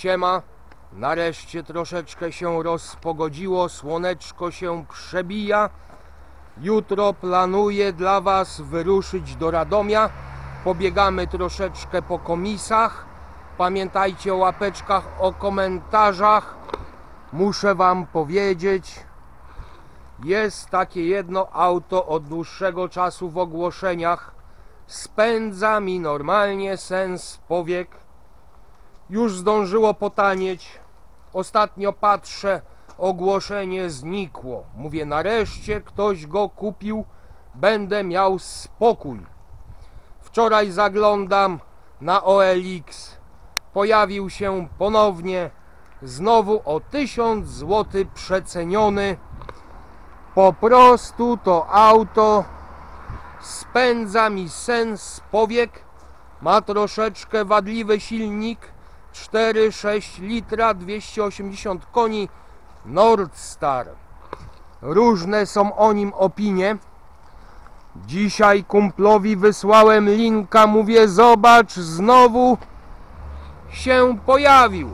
Siema, nareszcie troszeczkę się rozpogodziło, słoneczko się przebija. Jutro planuję dla Was wyruszyć do Radomia. Pobiegamy troszeczkę po komisach. Pamiętajcie o łapeczkach, o komentarzach. Muszę Wam powiedzieć, jest takie jedno auto od dłuższego czasu w ogłoszeniach. Spędza mi normalnie sens powiek. Już zdążyło potanieć. Ostatnio patrzę, ogłoszenie znikło. Mówię, nareszcie ktoś go kupił, będę miał spokój. Wczoraj zaglądam na OLX. Pojawił się ponownie, znowu o 1000 zł przeceniony. Po prostu to auto spędza mi sens powiek. Ma troszeczkę wadliwy silnik 4,6 litra 280 koni Nordstar. Różne są o nim opinie. Dzisiaj kumplowi wysłałem linka, mówię zobacz, znowu się pojawił.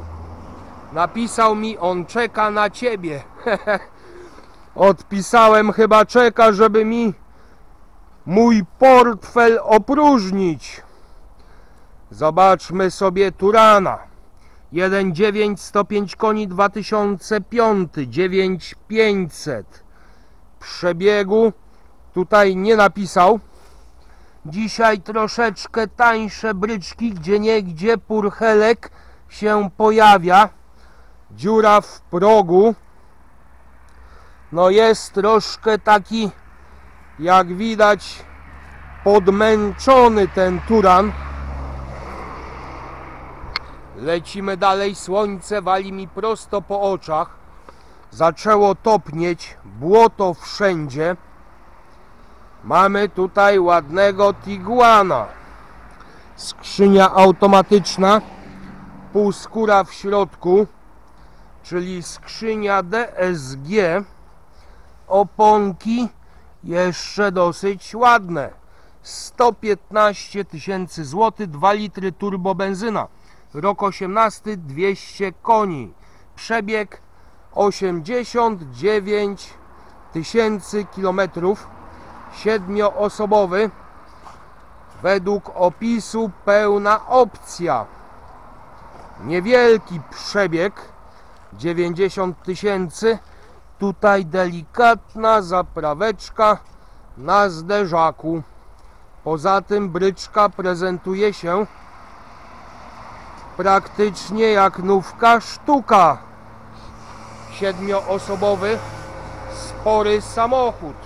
Napisał mi, on czeka na ciebie. Odpisałem, chyba czeka, żeby mi mój portfel opróżnić. Zobaczmy sobie Turana. 1.9 105 koni 2005 9500 przebiegu tutaj nie napisał. Dzisiaj troszeczkę tańsze bryczki gdzie niegdzie purchelek się pojawia. Dziura w progu. No jest troszkę taki jak widać podmęczony ten Turan Lecimy dalej, słońce wali mi prosto po oczach. Zaczęło topnieć, błoto wszędzie. Mamy tutaj ładnego Tiguana. Skrzynia automatyczna, półskóra w środku, czyli skrzynia DSG. Oponki jeszcze dosyć ładne. 115 tysięcy złotych, 2 litry turbo benzyna rok 18 200 koni. Przebieg 89 tysięcy kilometrów siedmioosobowy. Według opisu pełna opcja. Niewielki przebieg 90 tysięcy. Tutaj delikatna zapraweczka na zderzaku. Poza tym bryczka prezentuje się praktycznie jak nówka sztuka. Siedmioosobowy, spory samochód.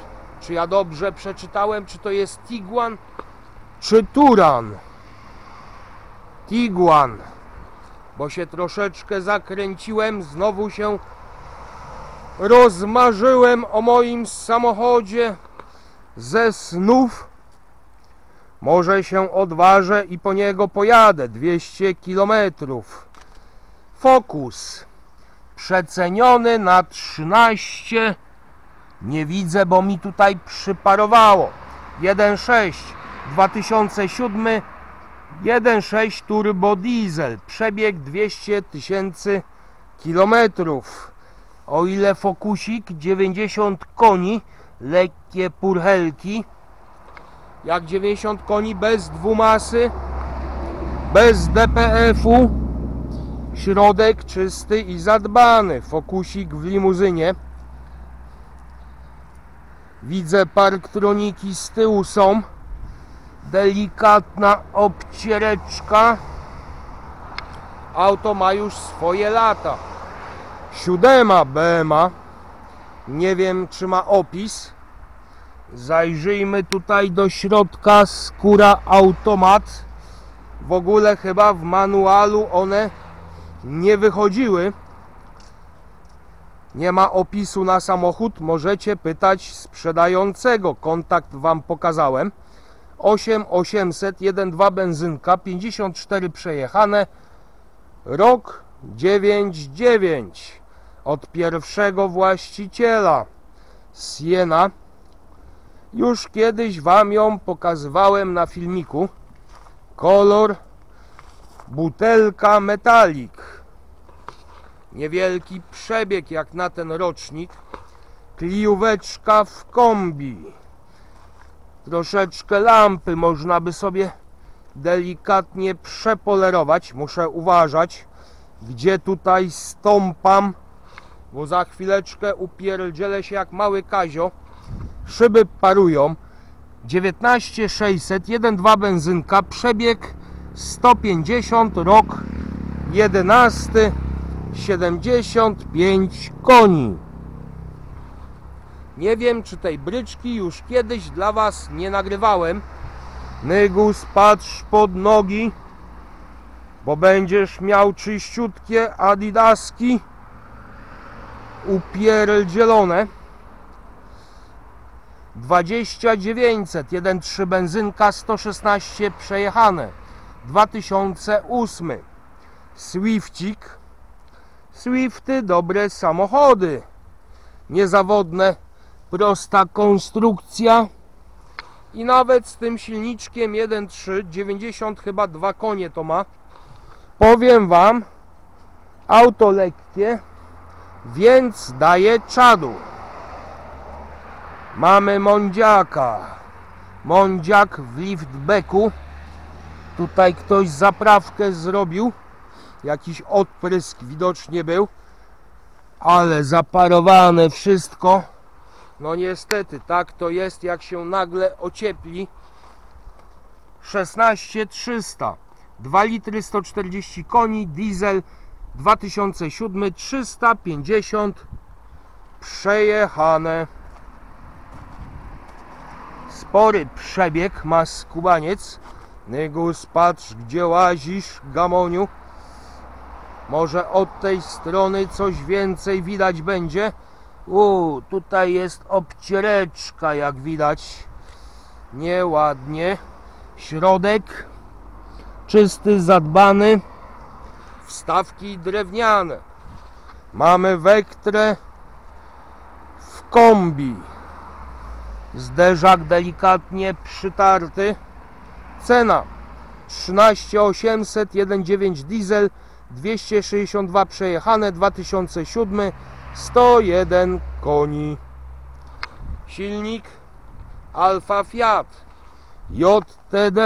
Czy ja dobrze przeczytałem, czy to jest Tiguan, czy Turan? Tiguan, bo się troszeczkę zakręciłem, znowu się rozmarzyłem o moim samochodzie ze snów może się odważę i po niego pojadę 200 km. Fokus. Przeceniony na 13 nie widzę, bo mi tutaj przyparowało. 1.6 2007 1.6 turbo diesel. Przebieg 200 tysięcy kilometrów. O ile fokusik 90 koni lekkie purchelki jak 90 koni bez dwumasy bez DPF-u środek czysty i zadbany. Fokusik w limuzynie. Widzę parktroniki z tyłu są. Delikatna obciereczka. Auto ma już swoje lata. Siódema BMA nie wiem czy ma opis Zajrzyjmy tutaj do środka skóra automat. W ogóle chyba w manualu one nie wychodziły. Nie ma opisu na samochód. Możecie pytać sprzedającego. Kontakt Wam pokazałem. 8800 1.2 benzynka 54 przejechane. Rok 99 od pierwszego właściciela. Siena już kiedyś Wam ją pokazywałem na filmiku. Kolor butelka metalik. Niewielki przebieg jak na ten rocznik. Klióweczka w kombi. Troszeczkę lampy można by sobie delikatnie przepolerować. Muszę uważać, gdzie tutaj stąpam, bo za chwileczkę upierdzielę się jak mały Kazio. Szyby parują. 19600, 1.2 benzynka, przebieg 150, rok 11, 75 koni. Nie wiem, czy tej bryczki już kiedyś dla Was nie nagrywałem. Nygus, patrz pod nogi, bo będziesz miał czyściutkie adidaski upierdzielone. 20900, 1.3 benzynka, 116 przejechane. 2008. Swiftik. Swifty, dobre samochody. Niezawodne, prosta konstrukcja. I nawet z tym silniczkiem 1.3, 90 chyba 2 konie to ma. Powiem Wam, auto lekkie, więc daje czadu. Mamy Mondziaka. Mondziak w liftbacku. Tutaj ktoś zaprawkę zrobił. Jakiś odprysk widocznie był. Ale zaparowane wszystko. No niestety, tak to jest jak się nagle ociepli. 16300. 2 litry 140 koni, diesel 2007 350 przejechane. Spory przebieg ma skubaniec. Nygus, patrz gdzie łazisz, gamoniu. Może od tej strony coś więcej widać będzie. U, tutaj jest obciereczka, jak widać. Nieładnie. Środek czysty, zadbany. Wstawki drewniane. Mamy wektrę w kombi. Zderzak delikatnie przytarty. Cena 13800 1.9 diesel 262 przejechane 2007 101 koni. Silnik Alfa Fiat JTD.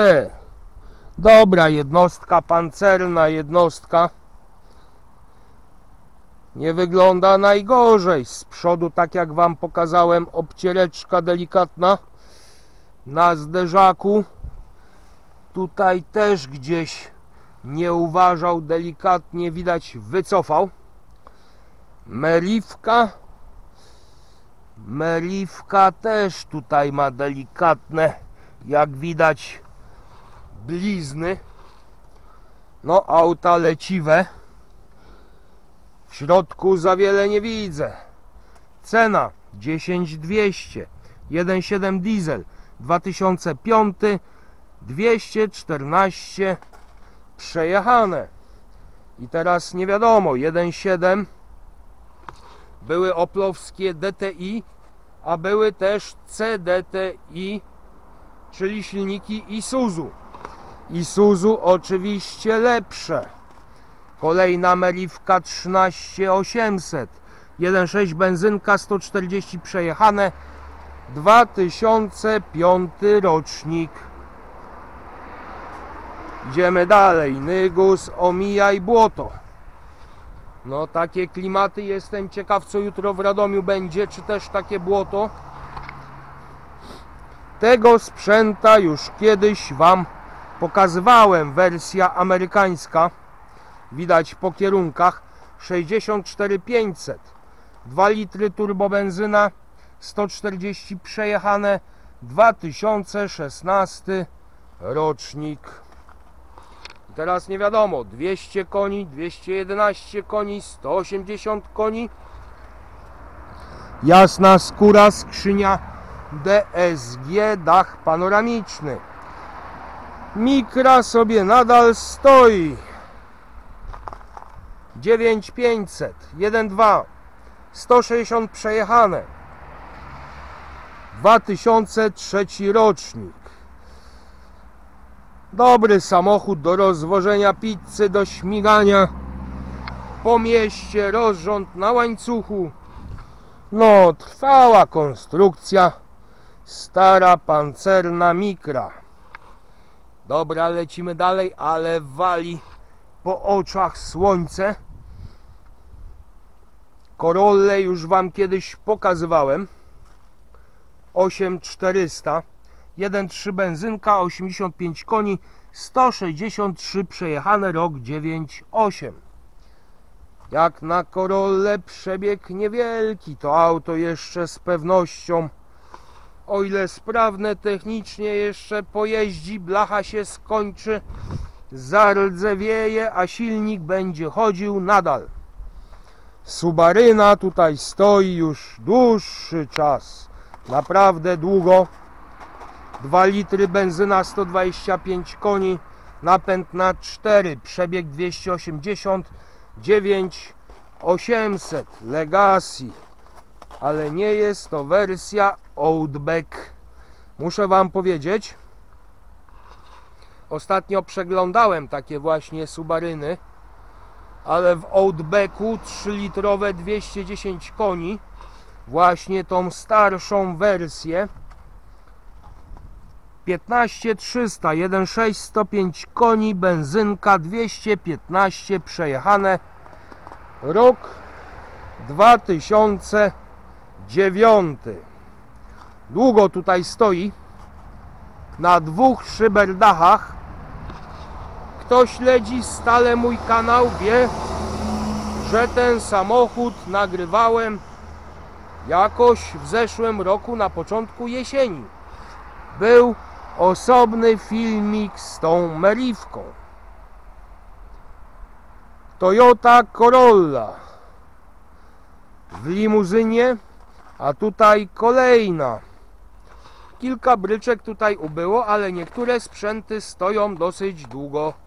Dobra jednostka, pancerna jednostka. Nie wygląda najgorzej. Z przodu, tak jak Wam pokazałem, obciereczka delikatna na zderzaku. Tutaj też gdzieś nie uważał, delikatnie widać wycofał. Meriwka. Meriwka też tutaj ma delikatne, jak widać, blizny. No, auta leciwe. W środku za wiele nie widzę. Cena 10200. 1.7 diesel 2005 214 przejechane. I teraz nie wiadomo, 1.7 były oplowskie DTI, a były też CDTI, czyli silniki Isuzu. Isuzu oczywiście lepsze. Kolejna Meliwka 13800. 1.6 benzynka 140 przejechane. 2005 rocznik. Idziemy dalej. Nygus, omijaj błoto. No takie klimaty. Jestem ciekaw co jutro w Radomiu będzie. Czy też takie błoto. Tego sprzęta już kiedyś Wam pokazywałem. Wersja amerykańska. Widać po kierunkach. 64500. 2 litry turbobenzyna. 140 przejechane. 2016 rocznik. Teraz nie wiadomo, 200 koni, 211 koni, 180 koni. Jasna skóra, skrzynia DSG, dach panoramiczny. Mikra sobie nadal stoi. 9500, 1.2, 160 przejechane. 2003 rocznik. Dobry samochód do rozwożenia pizzy, do śmigania. po mieście, rozrząd na łańcuchu. No, trwała konstrukcja, stara pancerna mikra. Dobra, lecimy dalej, ale wali po oczach słońce. Corolle już Wam kiedyś pokazywałem. 8400 1.3 benzynka 85 koni 163 przejechane rok 9.8 jak na Corolle przebieg niewielki to auto jeszcze z pewnością. O ile sprawne technicznie jeszcze pojeździ blacha się skończy zardzewieje a silnik będzie chodził nadal Subaryna tutaj stoi już dłuższy czas. Naprawdę długo. 2 litry benzyna 125 koni napęd na 4 przebieg 280 9800 Legacy. Ale nie jest to wersja Outback. Muszę wam powiedzieć ostatnio przeglądałem takie właśnie Subaryny ale w Outbacku 3 litrowe 210 koni. Właśnie tą starszą wersję. 15300 1.6 105 koni benzynka 215 przejechane. Rok 2009 długo tutaj stoi. Na dwóch szyberdachach kto śledzi stale mój kanał wie że ten samochód nagrywałem jakoś w zeszłym roku na początku jesieni. Był osobny filmik z tą meriwką. Toyota Corolla w limuzynie a tutaj kolejna. Kilka bryczek tutaj ubyło ale niektóre sprzęty stoją dosyć długo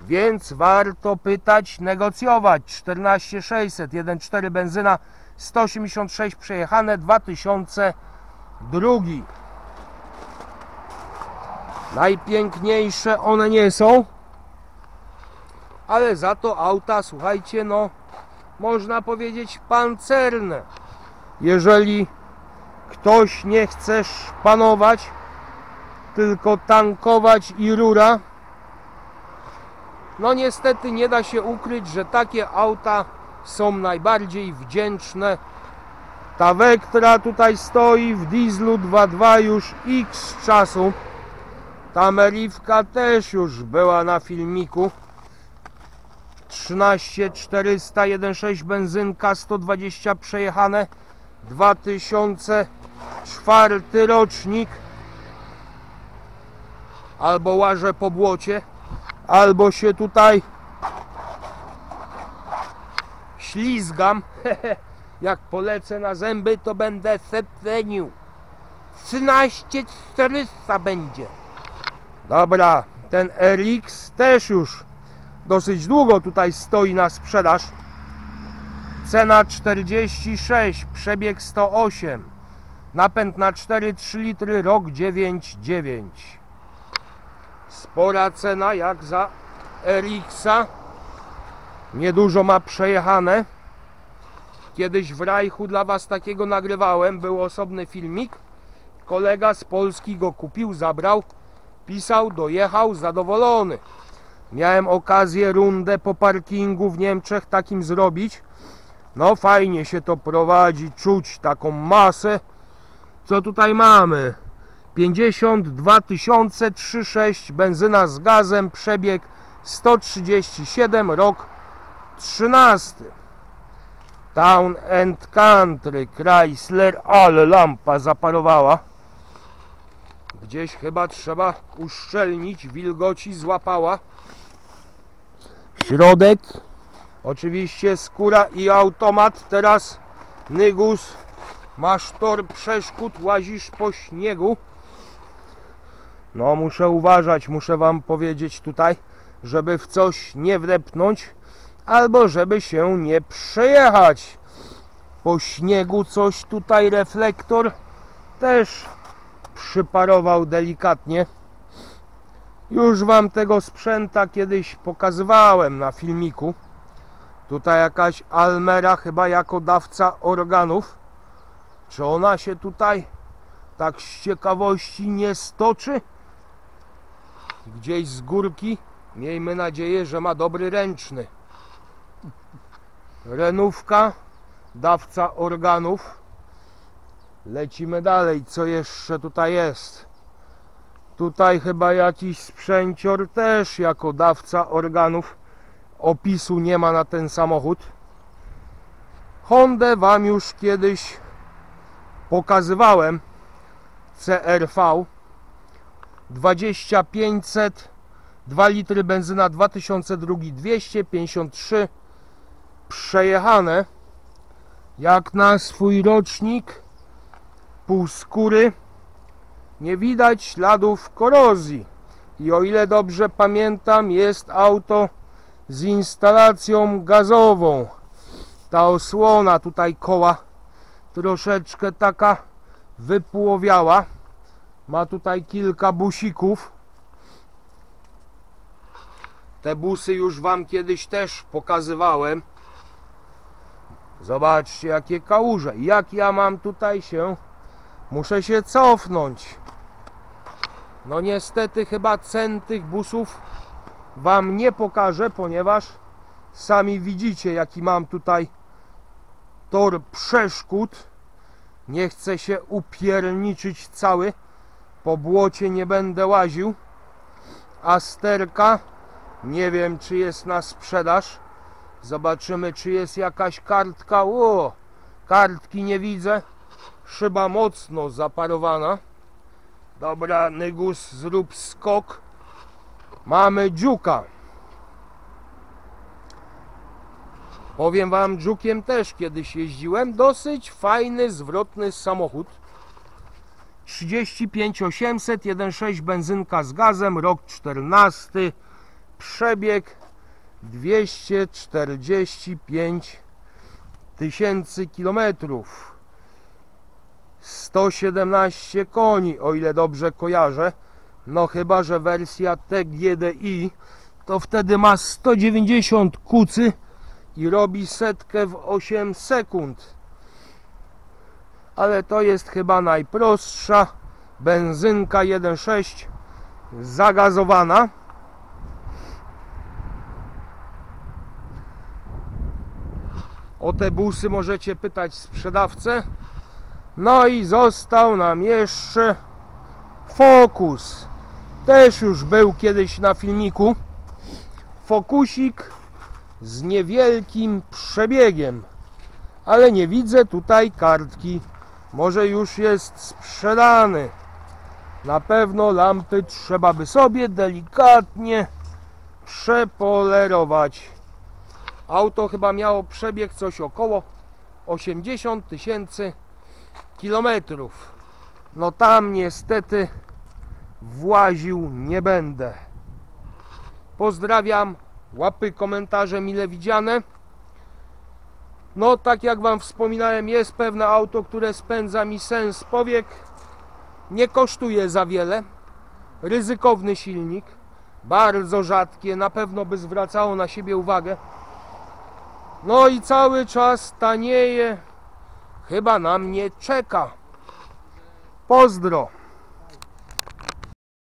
więc warto pytać, negocjować. 14600 1.4 benzyna 186 przejechane 2002 najpiękniejsze one nie są ale za to auta słuchajcie no można powiedzieć pancerne. Jeżeli ktoś nie chce szpanować tylko tankować i rura no niestety nie da się ukryć, że takie auta są najbardziej wdzięczne. Ta Vectra tutaj stoi w dieslu 2.2 już x czasu. Ta Meriwka też już była na filmiku. 13400 1.6 benzynka 120 przejechane 2004 rocznik albo łażę po błocie albo się tutaj ślizgam. Jak polecę na zęby to będę sepcenił 13400 będzie. Dobra ten RX też już dosyć długo tutaj stoi na sprzedaż. Cena 46 przebieg 108 napęd na 4,3 litry rok 9,9 spora cena jak za RX-a niedużo ma przejechane. Kiedyś w Rajchu dla was takiego nagrywałem. Był osobny filmik. Kolega z Polski go kupił, zabrał. Pisał, dojechał, zadowolony. Miałem okazję rundę po parkingu w Niemczech takim zrobić. No fajnie się to prowadzi czuć taką masę. Co tutaj mamy 52 36 benzyna z gazem przebieg 137 rok 13 Town and Country Chrysler ale lampa zaparowała. Gdzieś chyba trzeba uszczelnić wilgoci złapała. Środek oczywiście skóra i automat. Teraz Nygus masz tor przeszkód łazisz po śniegu no muszę uważać, muszę wam powiedzieć tutaj, żeby w coś nie wdepnąć, albo żeby się nie przejechać. Po śniegu coś tutaj reflektor też przyparował delikatnie. Już wam tego sprzęta kiedyś pokazywałem na filmiku. Tutaj jakaś Almera chyba jako dawca organów. Czy ona się tutaj tak z ciekawości nie stoczy? Gdzieś z górki. Miejmy nadzieję, że ma dobry ręczny. Renówka, dawca organów. Lecimy dalej. Co jeszcze tutaj jest? Tutaj chyba jakiś sprzęcior też jako dawca organów. Opisu nie ma na ten samochód. Hondę Wam już kiedyś pokazywałem. CRV 2500 2 litry benzyna 2002 253 przejechane jak na swój rocznik pół skóry. Nie widać śladów korozji. I o ile dobrze pamiętam jest auto z instalacją gazową. Ta osłona tutaj koła troszeczkę taka wypłowiała ma tutaj kilka busików. Te busy już wam kiedyś też pokazywałem. Zobaczcie jakie kałuże. Jak ja mam tutaj się? Muszę się cofnąć. No niestety chyba cen tych busów wam nie pokażę ponieważ sami widzicie jaki mam tutaj tor przeszkód. Nie chcę się upierniczyć cały po błocie nie będę łaził. A sterka nie wiem czy jest na sprzedaż. Zobaczymy czy jest jakaś kartka. O kartki nie widzę. Szyba mocno zaparowana. Dobra Nygus zrób skok. Mamy dziuka. Powiem wam dziukiem też kiedyś jeździłem. Dosyć fajny zwrotny samochód 35800 1.6 benzynka z gazem rok 14 przebieg 245 tysięcy kilometrów. 117 koni o ile dobrze kojarzę. No chyba że wersja TGDI to wtedy ma 190 kucy i robi setkę w 8 sekund ale to jest chyba najprostsza benzynka 1.6 zagazowana. O te busy możecie pytać sprzedawcę. No i został nam jeszcze Focus. Też już był kiedyś na filmiku. Fokusik z niewielkim przebiegiem. Ale nie widzę tutaj kartki może już jest sprzedany. Na pewno lampy trzeba by sobie delikatnie przepolerować. Auto chyba miało przebieg coś około 80 tysięcy kilometrów. No tam niestety właził nie będę. Pozdrawiam łapy komentarze mile widziane no tak jak wam wspominałem jest pewne auto które spędza mi sens. Powiek nie kosztuje za wiele. Ryzykowny silnik. Bardzo rzadkie na pewno by zwracało na siebie uwagę. No i cały czas tanieje. Chyba na mnie czeka. Pozdro